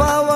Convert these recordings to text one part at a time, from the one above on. power.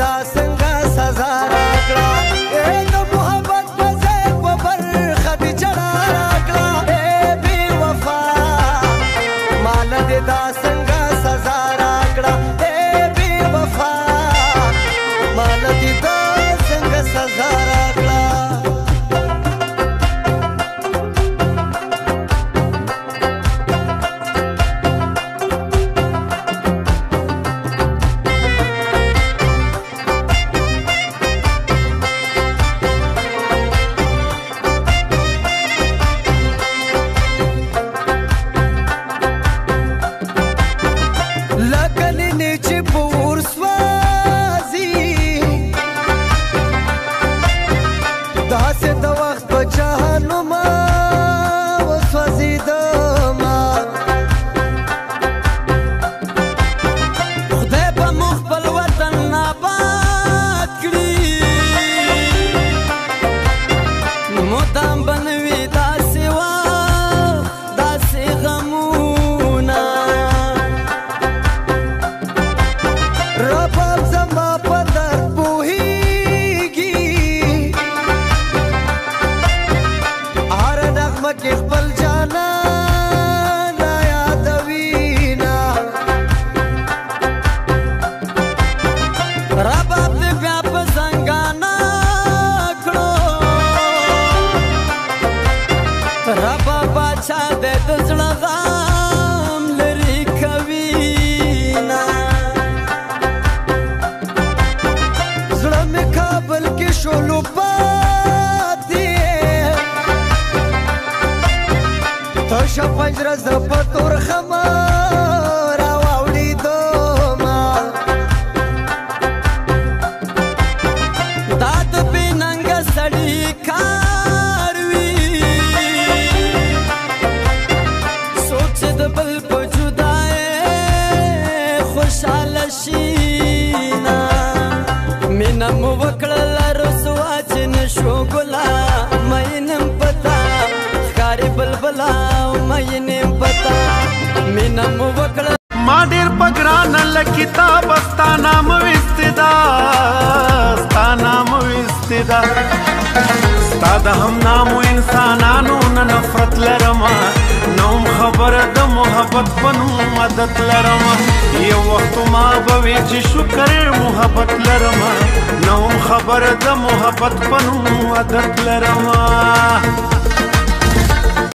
دا څنګه سزا راکړه اے د محبت په ځای قبر خدیجه راکړه اے بی وفا مال دې دا څنګه سزا راکړه اے بی وفا مال دې دا څنګه سزا nature. تشه پنجره زه په تور خمه راواوړېدمه دا د بې ننګه سړي کار وي څوک چې د بل په ما ډیر پګران ل کتاب ستا نام وستدا ستا نام وستدا ستا د هم نام انسانانو نه نفرت لرم نوم خبره د محبت پنو مدد لرم یو وخت ما به چې شکر محبت لرم نوم خبره د محبت پنو مدد لرم